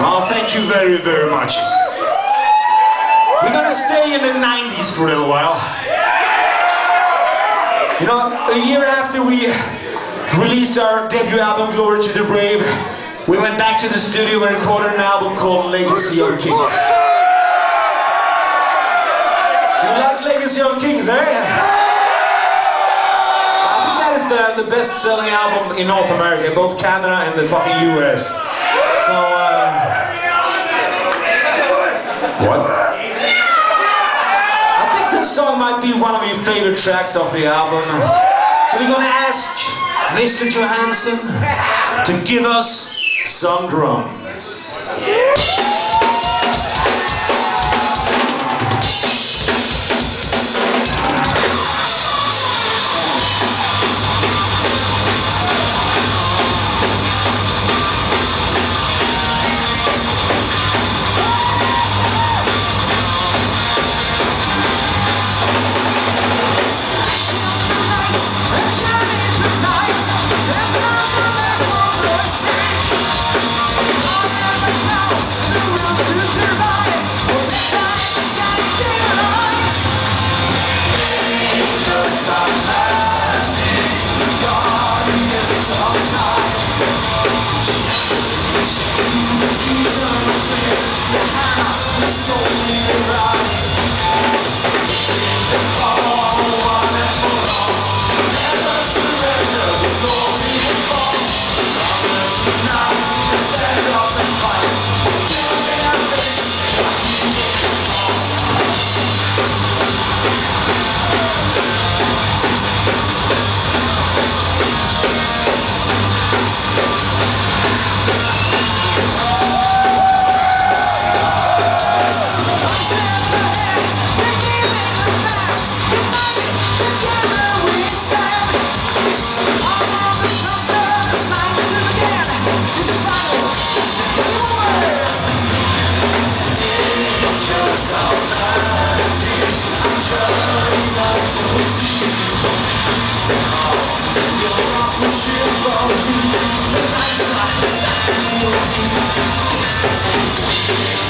Oh, thank you very, very much. We're gonna stay in the 90s for a little while. You know, a year after we released our debut album, Glory to the Brave, we went back to the studio and recorded an album called Legacy of Kings. So you like Legacy of Kings, eh? I think that is the, the best-selling album in North America, both Canada and the fucking US. So, uh, what? I think this song might be one of your favorite tracks of the album. So we're gonna ask Mr. Johansson to give us some drums. Thank you.